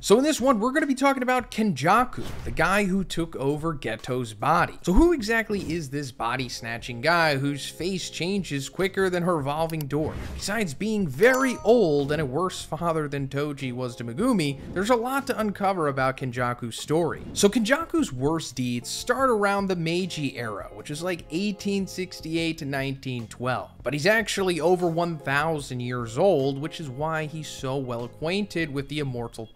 So in this one, we're going to be talking about Kenjaku, the guy who took over Geto's body. So who exactly is this body-snatching guy whose face changes quicker than her revolving door? Besides being very old and a worse father than Toji was to Megumi, there's a lot to uncover about Kenjaku's story. So Kenjaku's worst deeds start around the Meiji era, which is like 1868 to 1912. But he's actually over 1,000 years old, which is why he's so well acquainted with the immortal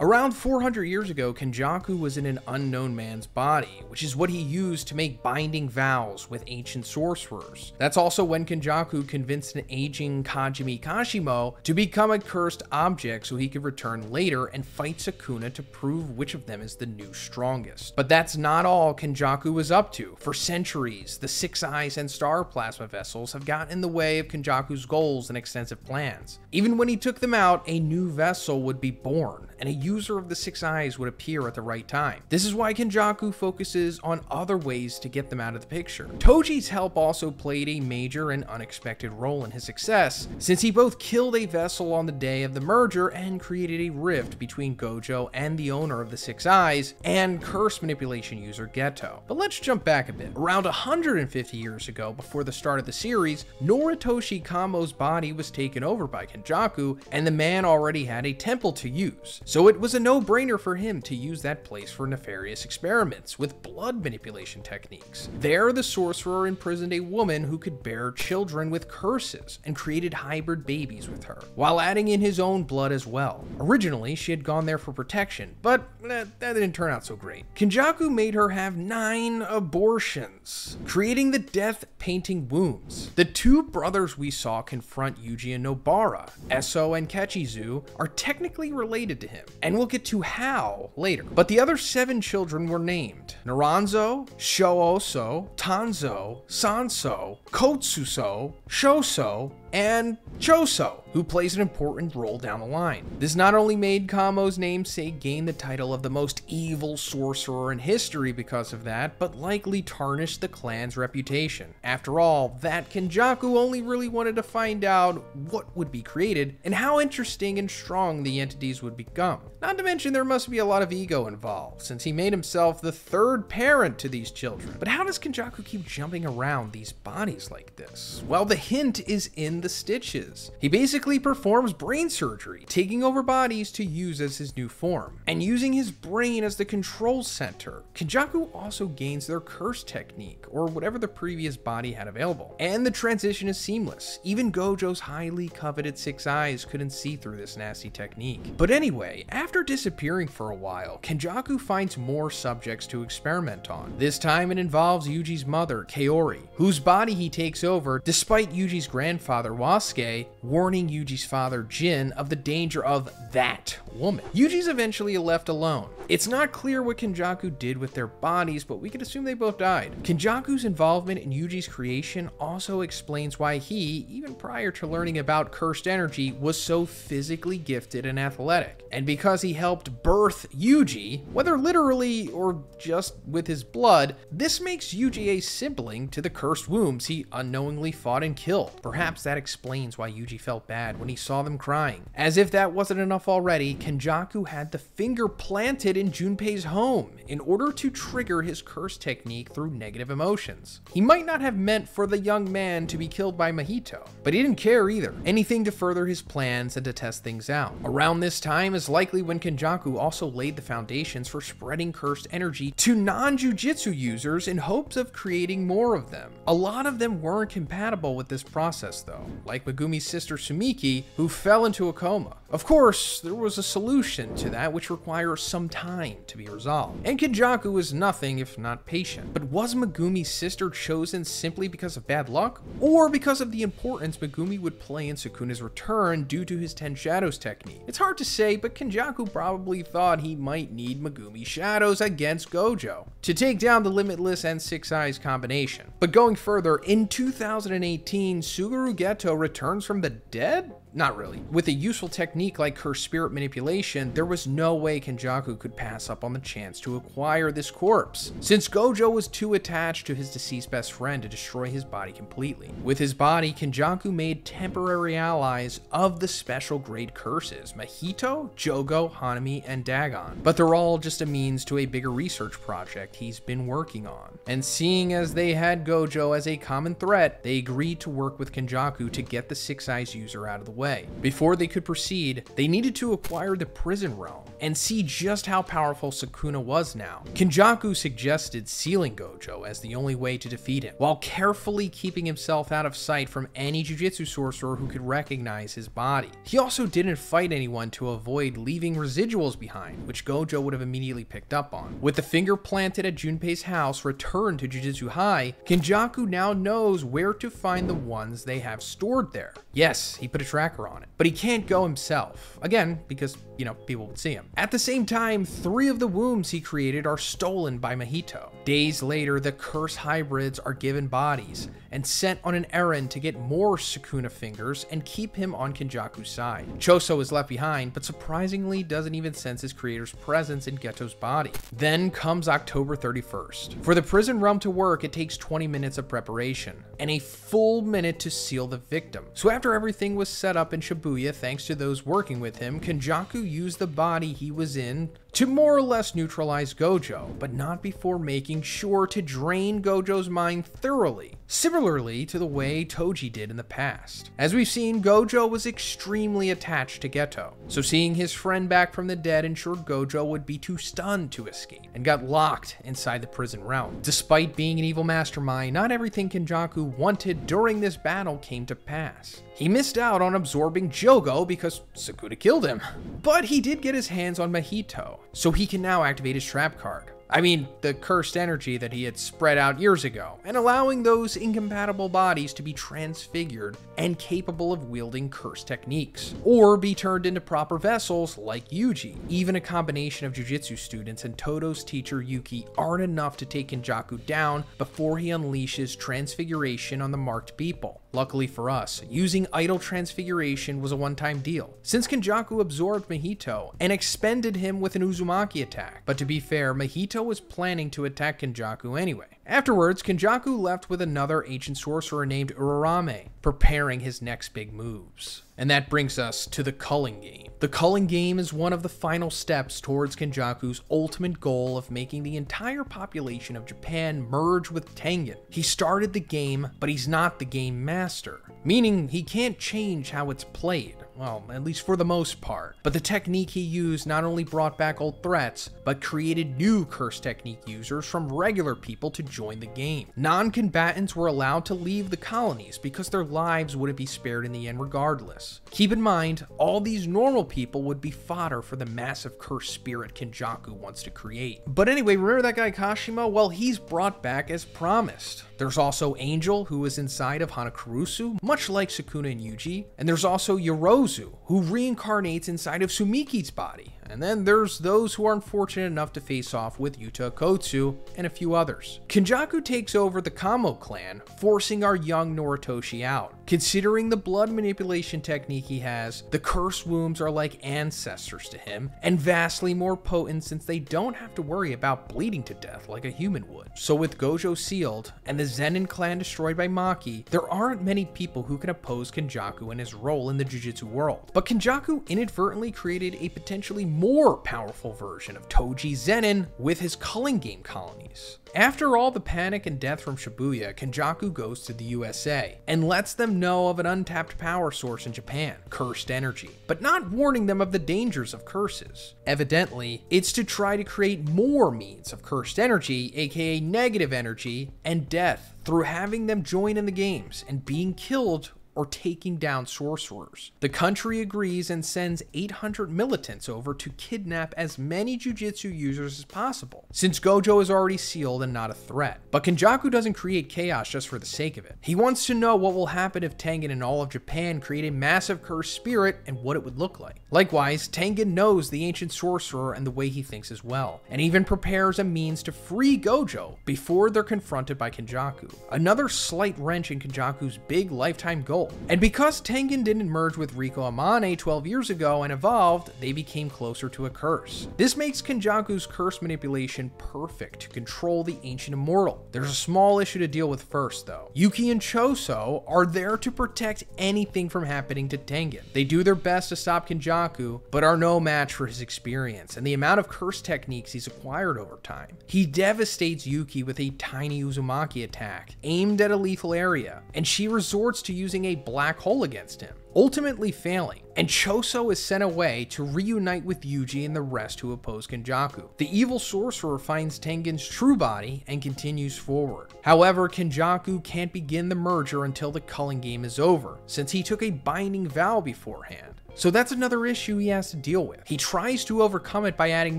Around 400 years ago, Kenjaku was in an unknown man's body, which is what he used to make binding vows with ancient sorcerers. That's also when Kenjaku convinced an aging Hajime Kashimo to become a cursed object so he could return later and fight Sukuna to prove which of them is the new strongest. But that's not all Kenjaku was up to. For centuries, the Six Eyes and Star Plasma vessels have gotten in the way of Kenjaku's goals and extensive plans. Even when he took them out, a new vessel would be born, and a user of the Six Eyes would appear at the right time. This is why Kenjaku focuses on other ways to get them out of the picture. Toji's help also played a major and unexpected role in his success, since he both killed a vessel on the day of the merger and created a rift between Gojo and the owner of the Six Eyes and curse manipulation user Geto. But let's jump back a bit. Around 150 years ago, before the start of the series, Noritoshi Kamo's body was taken over by Kenjaku, and the man already had a temple to use so it was a no-brainer for him to use that place for nefarious experiments with blood manipulation techniques. There, the sorcerer imprisoned a woman who could bear children with curses and created hybrid babies with her, while adding in his own blood as well. Originally, she had gone there for protection, but eh, that didn't turn out so great. Kenjaku made her have nine abortions, creating the death painting wombs. The two brothers we saw confront Yuji and Nobara, Eso and Kechizu, are technically related to him him, and we'll get to how later. But the other seven children were named Naranzo, Shooso, Tanzo, Sanso, Kotsuso, Shoso, and Choso, who plays an important role down the line. This not only made Kamo's namesake gain the title of the most evil sorcerer in history because of that, but likely tarnished the clan's reputation. After all, that Kenjaku only really wanted to find out what would be created and how interesting and strong the entities would become. Not to mention there must be a lot of ego involved, since he made himself the third parent to these children. But how does Kenjaku keep jumping around these bodies like this? Well, the hint is in the stitches. He basically performs brain surgery, taking over bodies to use as his new form, and using his brain as the control center. Kenjaku also gains their curse technique, or whatever the previous body had available. And the transition is seamless. Even Gojo's highly coveted Six Eyes couldn't see through this nasty technique. But anyway, after disappearing for a while, Kenjaku finds more subjects to experiment on. This time it involves Yuji's mother, Kaori, whose body he takes over despite Yuji's grandfather Wasuke, warning Yuji's father Jin of the danger of that woman. Yuji's eventually left alone. It's not clear what Kenjaku did with their bodies, but we can assume they both died. Kenjaku's involvement in Yuji's creation also explains why he, even prior to learning about cursed energy, was so physically gifted and athletic. And because he helped birth Yuji, whether literally or just with his blood, this makes Yuji a sibling to the cursed wombs he unknowingly fought and killed. Perhaps that explains why Yuji felt bad when he saw them crying. As if that wasn't enough already, Kenjaku had the finger planted in Junpei's home in order to trigger his curse technique through negative emotions. He might not have meant for the young man to be killed by Mahito, but he didn't care either. Anything to further his plans and to test things out. Around this time is likely when Kenjaku also laid the foundations for spreading cursed energy to non-jujitsu users in hopes of creating more of them. A lot of them weren't compatible with this process though, like Megumi's sister Tsumiki, who fell into a coma. Of course, there was a solution to that which requires some time to be resolved. And Kenjaku is nothing if not patient. But was Megumi's sister chosen simply because of bad luck? Or because of the importance Megumi would play in Sukuna's return due to his Ten Shadows technique? It's hard to say, but Kenjaku probably thought he might need Megumi Shadows against Gojo to take down the Limitless and Six Eyes combination. But going further, in 2018, Suguru Geto returns from the dead? Not really. With a useful technique like cursed spirit manipulation, there was no way Kenjaku could pass up on the chance to acquire this corpse, since Gojo was too attached to his deceased best friend to destroy his body completely. With his body, Kenjaku made temporary allies of the special grade curses, Mahito, Jogo, Hanami, and Dagon. But they're all just a means to a bigger research project he's been working on. And seeing as they had Gojo as a common threat, they agreed to work with Kenjaku to get the Six Eyes user out of the way. Before they could proceed, they needed to acquire the prison realm and see just how powerful Sukuna was now. Kenjaku suggested sealing Gojo as the only way to defeat him, while carefully keeping himself out of sight from any Jujutsu sorcerer who could recognize his body. He also didn't fight anyone to avoid leaving residuals behind, which Gojo would have immediately picked up on. With the finger planted at Junpei's house returned to Jujutsu High, Kenjaku now knows where to find the ones they have stored there. Yes, he put a tracker on it, but he can't go himself. Again, because, you know, people would see him. At the same time, three of the wombs he created are stolen by Mahito. Days later, the curse hybrids are given bodies and sent on an errand to get more Sukuna fingers and keep him on Kenjaku's side. Choso is left behind, but surprisingly doesn't even sense his creator's presence in Geto's body. Then comes October 31st. For the prison realm to work, it takes 20 minutes of preparation and a full minute to seal the victim. So after everything was set up in Shibuya thanks to those working with him, Kenjaku used the body he was in to more or less neutralize Gojo, but not before making sure to drain Gojo's mind thoroughly, similarly to the way Toji did in the past. As we've seen, Gojo was extremely attached to Geto, so seeing his friend back from the dead ensured Gojo would be too stunned to escape, and got locked inside the prison realm. Despite being an evil mastermind, not everything Kenjaku wanted during this battle came to pass. He missed out on absorbing Jogo because Sukuna killed him, but he did get his hands on Mahito, so he can now activate his trap card. I mean, the cursed energy that he had spread out years ago, and allowing those incompatible bodies to be transfigured and capable of wielding cursed techniques, or be turned into proper vessels like Yuji. Even a combination of jujitsu students and Todo's teacher Yuki aren't enough to take Kenjaku down before he unleashes transfiguration on the marked people. Luckily for us, using idle transfiguration was a one-time deal, since Kenjaku absorbed Mahito and expended him with an Uzumaki attack. But to be fair, Mahito was planning to attack Kenjaku anyway. Afterwards, Kenjaku left with another ancient sorcerer named Uraume, preparing his next big moves. And that brings us to the culling game. The culling game is one of the final steps towards Kenjaku's ultimate goal of making the entire population of Japan merge with Tengen. He started the game, but he's not the game master, meaning he can't change how it's played. Well, at least for the most part. But the technique he used not only brought back old threats, but created new curse technique users from regular people to join the game. Non-combatants were allowed to leave the colonies because their lives wouldn't be spared in the end regardless. Keep in mind, all these normal people would be fodder for the massive curse spirit Kenjaku wants to create. But anyway, remember that guy Kashimo? Well, he's brought back as promised. There's also Angel, who is inside of Hanakurusu, much like Sukuna and Yuji. And there's also Yorozu, who reincarnates inside of Tsumiki's body. And then there's those who are unfortunate enough to face off with Yuta Okkotsu and a few others. Kenjaku takes over the Kamo clan, forcing our young Noritoshi out. Considering the blood manipulation technique he has, the curse wombs are like ancestors to him, and vastly more potent since they don't have to worry about bleeding to death like a human would. So with Gojo sealed, and the Zenin clan destroyed by Maki, there aren't many people who can oppose Kenjaku and his role in the Jujutsu world. But Kenjaku inadvertently created a potentially more powerful version of Toji Zenin with his culling game colonies. After all the panic and death from Shibuya, Kenjaku goes to the USA and lets them know of an untapped power source in Japan, cursed energy, but not warning them of the dangers of curses. Evidently, it's to try to create more means of cursed energy, aka negative energy, and death through having them join in the games and being killed or taking down sorcerers. The country agrees and sends 800 militants over to kidnap as many jujitsu users as possible, since Gojo is already sealed and not a threat. But Kenjaku doesn't create chaos just for the sake of it. He wants to know what will happen if Tengen and all of Japan create a massive cursed spirit and what it would look like. Likewise, Tengen knows the ancient sorcerer and the way he thinks as well, and even prepares a means to free Gojo before they're confronted by Kenjaku. Another slight wrench in Kenjaku's big lifetime goal And because Tengen didn't merge with Riko Amane 12 years ago and evolved, they became closer to a curse. This makes Kenjaku's curse manipulation perfect to control the Ancient Immortal. There's a small issue to deal with first though. Yuki and Choso are there to protect anything from happening to Tengen. They do their best to stop Kenjaku, but are no match for his experience and the amount of curse techniques he's acquired over time. He devastates Yuki with a tiny Uzumaki attack, aimed at a lethal area, and she resorts to using a black hole against him ultimately failing, and Choso is sent away to reunite with Yuji and the rest who oppose Kenjaku. The evil sorcerer finds Tengen's true body and continues forward. However, Kenjaku can't begin the merger until the culling game is over, since he took a binding vow beforehand. So that's another issue he has to deal with. He tries to overcome it by adding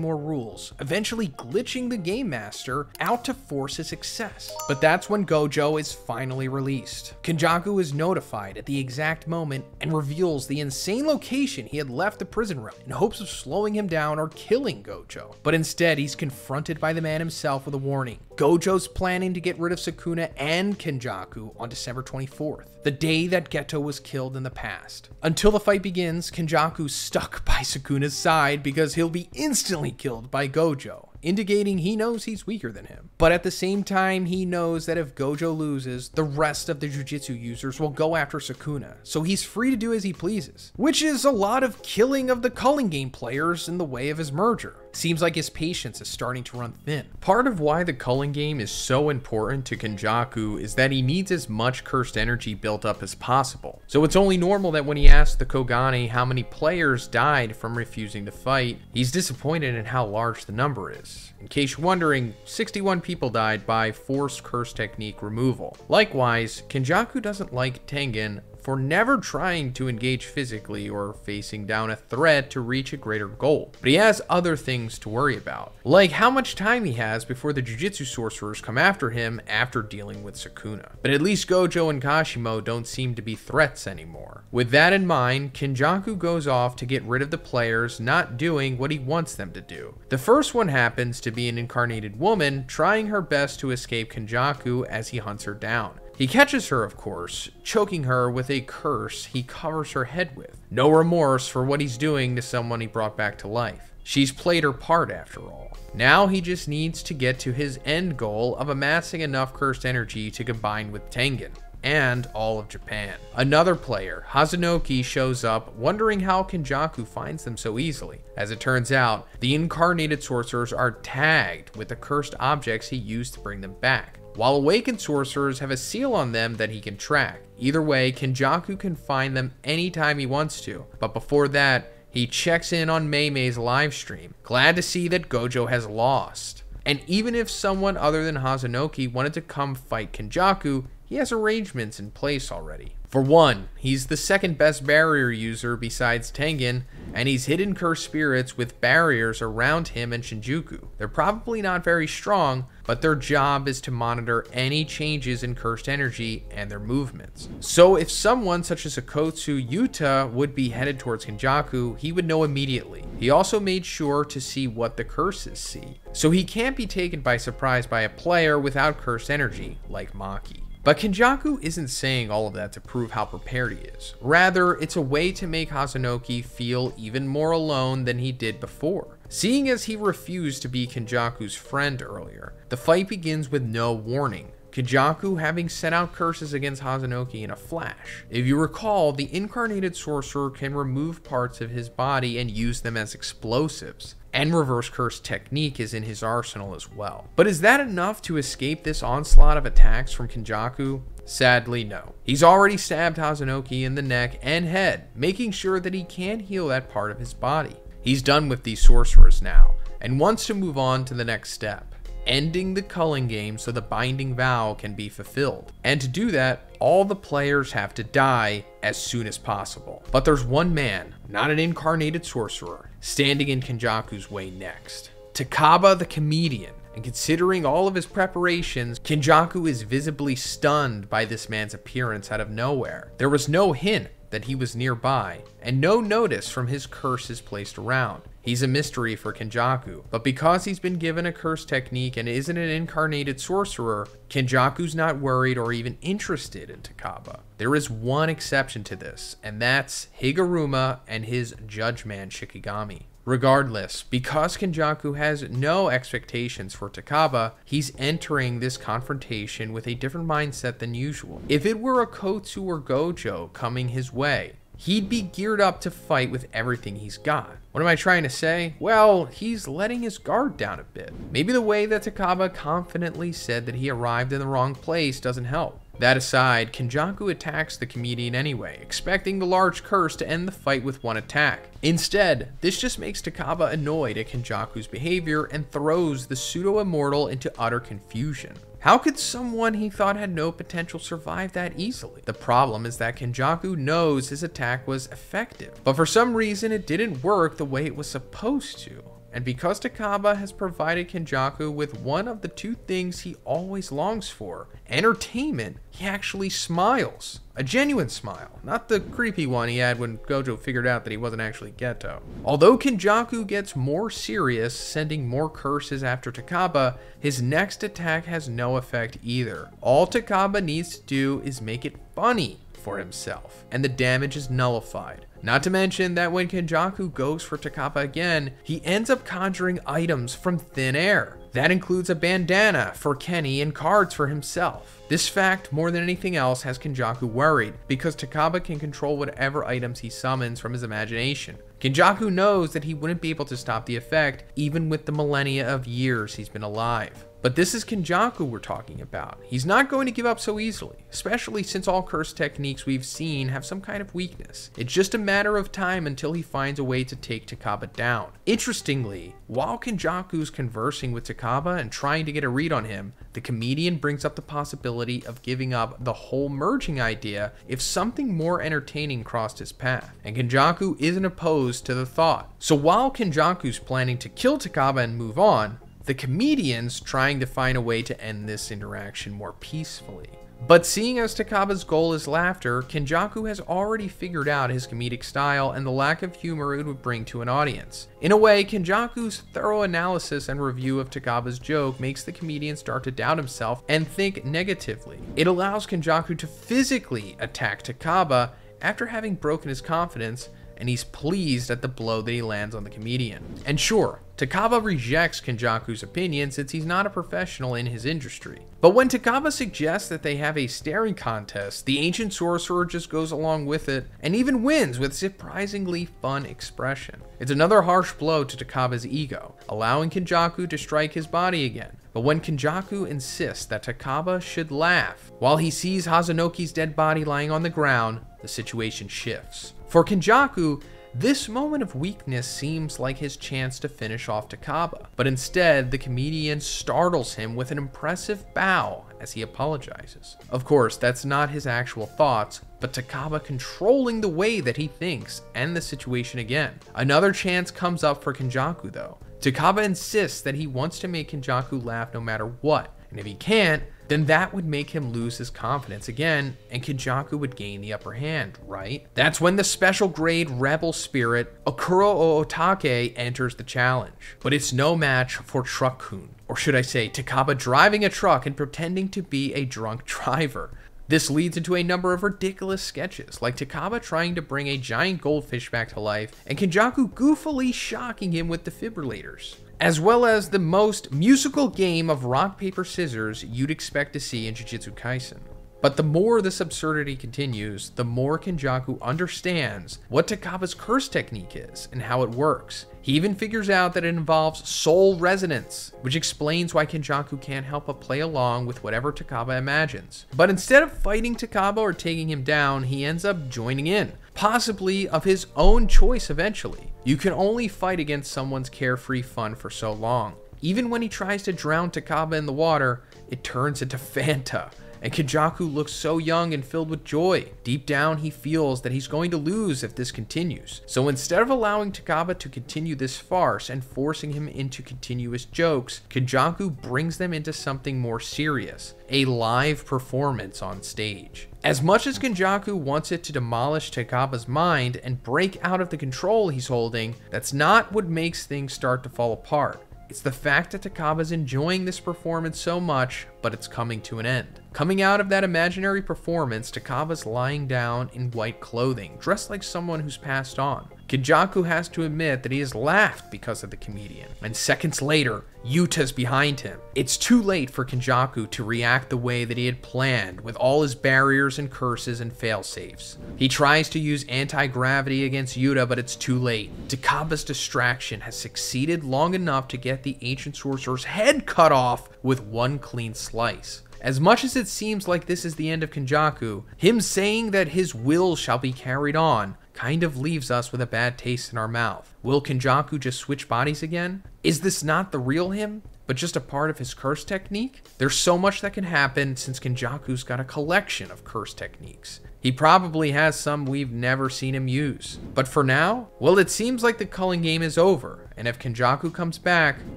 more rules, eventually glitching the Game Master out to force his success. But that's when Gojo is finally released. Kenjaku is notified at the exact moment and reveals the insane location he had left the prison realm in hopes of slowing him down or killing Gojo. But instead, he's confronted by the man himself with a warning. Gojo's planning to get rid of Sukuna and Kenjaku on December 24th, the day that Geto was killed in the past. Until the fight begins, Kenjaku's stuck by Sukuna's side because he'll be instantly killed by Gojo indicating he knows he's weaker than him. But at the same time, he knows that if Gojo loses, the rest of the Jujutsu users will go after Sukuna, so he's free to do as he pleases, which is a lot of killing of the culling game players in the way of his merger. Seems like his patience is starting to run thin. Part of why the culling game is so important to Kenjaku is that he needs as much cursed energy built up as possible. So it's only normal that when he asks the Kogane how many players died from refusing to fight, he's disappointed in how large the number is. In case you're wondering, 61 people died by forced curse technique removal. Likewise, Kenjaku doesn't like Tengen for never trying to engage physically or facing down a threat to reach a greater goal. But he has other things to worry about, like how much time he has before the Jujutsu sorcerers come after him after dealing with Sukuna. But at least Gojo and Kashimo don't seem to be threats anymore. With that in mind, Kenjaku goes off to get rid of the players not doing what he wants them to do. The first one happens to be an incarnated woman trying her best to escape Kenjaku as he hunts her down. He catches her, of course, choking her with a curse he covers her head with. No remorse for what he's doing to someone he brought back to life. She's played her part after all. Now he just needs to get to his end goal of amassing enough cursed energy to combine with Tengen and all of Japan. Another player, Hazenoki, shows up wondering how Kenjaku finds them so easily. As it turns out, the incarnated sorcerers are tagged with the cursed objects he used to bring them back while awakened sorcerers have a seal on them that he can track. Either way, Kenjaku can find them anytime he wants to, but before that, he checks in on Mei Mei's live stream, glad to see that Gojo has lost. And even if someone other than Hazenoki wanted to come fight Kenjaku, he has arrangements in place already. For one, he's the second best barrier user besides Tengen, and he's hidden cursed spirits with barriers around him and Shinjuku. They're probably not very strong, but their job is to monitor any changes in cursed energy and their movements. So if someone such as Okkotsu Yuta would be headed towards Kenjaku, he would know immediately. He also made sure to see what the curses see. So he can't be taken by surprise by a player without cursed energy, like Maki. But Kenjaku isn't saying all of that to prove how prepared he is. Rather, it's a way to make Hazenoki feel even more alone than he did before. Seeing as he refused to be Kenjaku's friend earlier, the fight begins with no warning. Kenjaku having sent out curses against Hazenoki in a flash. If you recall, the incarnated sorcerer can remove parts of his body and use them as explosives and reverse curse technique is in his arsenal as well. But is that enough to escape this onslaught of attacks from Kenjaku? Sadly, no. He's already stabbed Hazenoki in the neck and head, making sure that he can't heal that part of his body. He's done with these sorcerers now, and wants to move on to the next step ending the culling game so the binding vow can be fulfilled. And to do that, all the players have to die as soon as possible. But there's one man, not an incarnated sorcerer, standing in Kenjaku's way next. Takaba the comedian. And considering all of his preparations, Kenjaku is visibly stunned by this man's appearance out of nowhere. There was no hint that he was nearby, and no notice from his curse is placed around. He's a mystery for Kenjaku, but because he's been given a curse technique and isn't an incarnated sorcerer, Kenjaku's not worried or even interested in Takaba. There is one exception to this, and that's Higuruma and his Judgeman Shikigami. Regardless, because Kenjaku has no expectations for Takaba, he's entering this confrontation with a different mindset than usual. If it were Okkotsu or Gojo coming his way, he'd be geared up to fight with everything he's got. What am I trying to say? Well, he's letting his guard down a bit. Maybe the way that Takaba confidently said that he arrived in the wrong place doesn't help. That aside, Kenjaku attacks the comedian anyway, expecting the large curse to end the fight with one attack. Instead, this just makes Takaba annoyed at Kenjaku's behavior and throws the pseudo-immortal into utter confusion. How could someone he thought had no potential survive that easily? The problem is that Kenjaku knows his attack was effective, but for some reason it didn't work the way it was supposed to. And because Takaba has provided Kenjaku with one of the two things he always longs for, entertainment, he actually smiles. A genuine smile, not the creepy one he had when Gojo figured out that he wasn't actually Geto. Although Kenjaku gets more serious, sending more curses after Takaba, his next attack has no effect either. All Takaba needs to do is make it funny for himself, and the damage is nullified. Not to mention that when Kenjaku goes for Takaba again, he ends up conjuring items from thin air. That includes a bandana for Kenny and cards for himself. This fact, more than anything else, has Kenjaku worried, because Takaba can control whatever items he summons from his imagination. Kenjaku knows that he wouldn't be able to stop the effect, even with the millennia of years he's been alive. But this is Kenjaku we're talking about. He's not going to give up so easily, especially since all curse techniques we've seen have some kind of weakness. It's just a matter of time until he finds a way to take Takaba down. Interestingly, while Kenjaku's conversing with Takaba and trying to get a read on him, the comedian brings up the possibility of giving up the whole merging idea if something more entertaining crossed his path, and Kenjaku isn't opposed to the thought. So while Kenjaku's planning to kill Takaba and move on, the comedian's trying to find a way to end this interaction more peacefully. But seeing as Takaba's goal is laughter, Kenjaku has already figured out his comedic style and the lack of humor it would bring to an audience. In a way, Kenjaku's thorough analysis and review of Takaba's joke makes the comedian start to doubt himself and think negatively. It allows Kenjaku to physically attack Takaba after having broken his confidence and he's pleased at the blow that he lands on the comedian. And sure, Takaba rejects Kenjaku's opinion since he's not a professional in his industry. But when Takaba suggests that they have a staring contest, the ancient sorcerer just goes along with it and even wins with surprisingly fun expression. It's another harsh blow to Takaba's ego, allowing Kenjaku to strike his body again. But when Kenjaku insists that Takaba should laugh while he sees Hazenoki's dead body lying on the ground, the situation shifts. For Kenjaku, this moment of weakness seems like his chance to finish off Takaba, but instead, the comedian startles him with an impressive bow as he apologizes. Of course, that's not his actual thoughts, but Takaba controlling the way that he thinks and the situation again. Another chance comes up for Kenjaku though. Takaba insists that he wants to make Kenjaku laugh no matter what, and if he can't, then that would make him lose his confidence again, and Kenjaku would gain the upper hand, right? That's when the special grade rebel spirit, Okuro Otake, enters the challenge. But it's no match for Truck-kun, or should I say, Takaba driving a truck and pretending to be a drunk driver. This leads into a number of ridiculous sketches, like Takaba trying to bring a giant goldfish back to life, and Kenjaku goofily shocking him with the defibrillators as well as the most musical game of rock, paper, scissors you'd expect to see in Jujutsu Kaisen. But the more this absurdity continues, the more Kenjaku understands what Takaba's curse technique is and how it works. He even figures out that it involves soul resonance, which explains why Kenjaku can't help but play along with whatever Takaba imagines. But instead of fighting Takaba or taking him down, he ends up joining in, possibly of his own choice eventually. You can only fight against someone's carefree fun for so long. Even when he tries to drown Takaba in the water, it turns into Fanta and Kenjaku looks so young and filled with joy. Deep down, he feels that he's going to lose if this continues. So instead of allowing Takaba to continue this farce and forcing him into continuous jokes, Kenjaku brings them into something more serious, a live performance on stage. As much as Kenjaku wants it to demolish Takaba's mind and break out of the control he's holding, that's not what makes things start to fall apart. It's the fact that Takaba's enjoying this performance so much, but it's coming to an end. Coming out of that imaginary performance, Takaba's lying down in white clothing, dressed like someone who's passed on. Kenjaku has to admit that he has laughed because of the comedian, and seconds later, Yuta's behind him. It's too late for Kenjaku to react the way that he had planned, with all his barriers and curses and failsafes. He tries to use anti-gravity against Yuta, but it's too late. Takaba's distraction has succeeded long enough to get the ancient sorcerer's head cut off with one clean slice. As much as it seems like this is the end of Kenjaku, him saying that his will shall be carried on kind of leaves us with a bad taste in our mouth. Will Kenjaku just switch bodies again? Is this not the real him? But just a part of his curse technique? There's so much that can happen since Kenjaku's got a collection of curse techniques. He probably has some we've never seen him use. But for now, well, it seems like the culling game is over, and if Kenjaku comes back,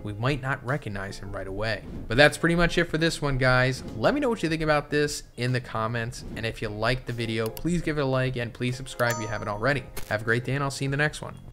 we might not recognize him right away. But that's pretty much it for this one, guys. Let me know what you think about this in the comments, and if you liked the video, please give it a like, and please subscribe if you haven't already. Have a great day, and I'll see you in the next one.